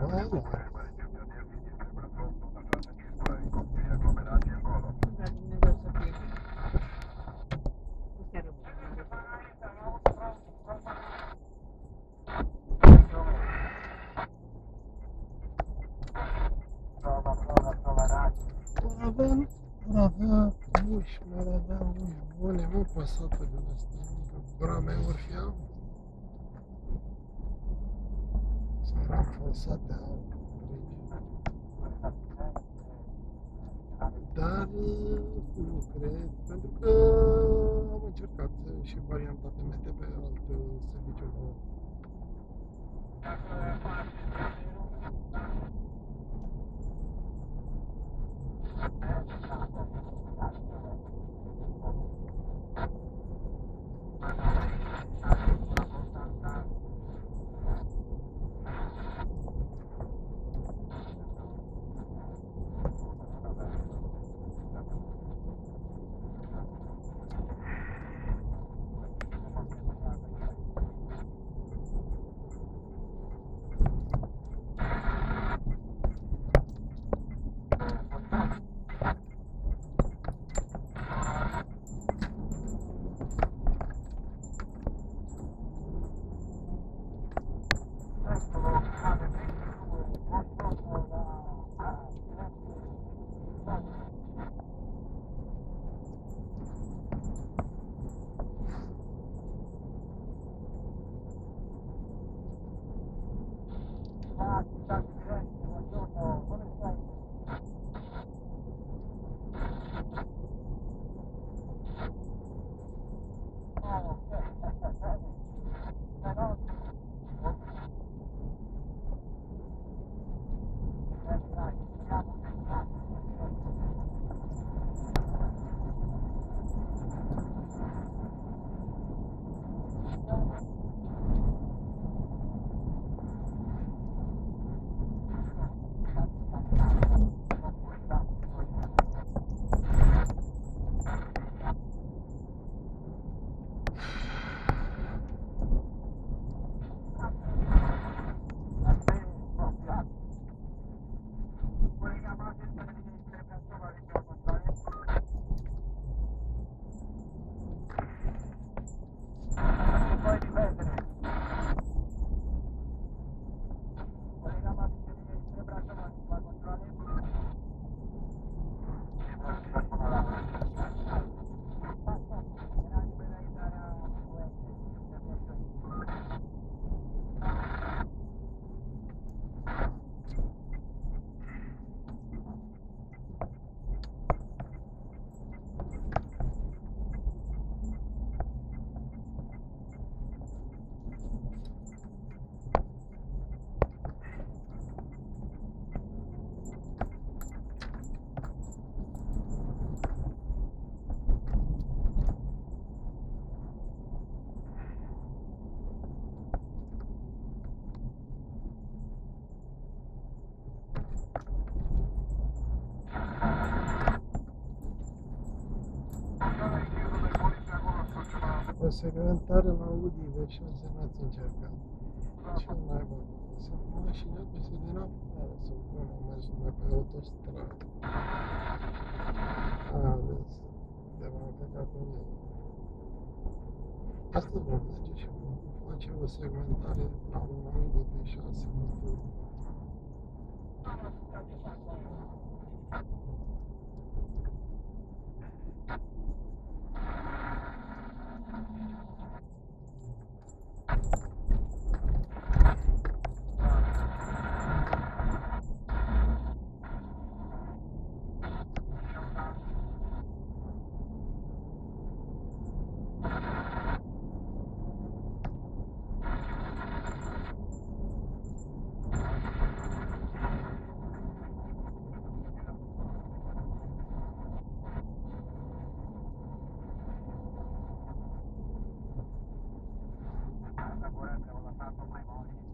bună. Ar avea, ar avea uși, ar avea uși bune, mă, păsatele astea, că brame ori fi avut. Săram falsate au Dar nu cred, pentru că am încercat și varianta TMT pe alt serviciu. Oh. O segmentare la Audi V6 n-ați încercat. Ce mai bun. Sunt mașini aduse din afară, sunt bune, mergi numai pe autostradă. A, vezi, de m-am plecat cu mine. Asta vom merge și vom face o segmentare la un Audi V6 motor. agora, ela está tomando mão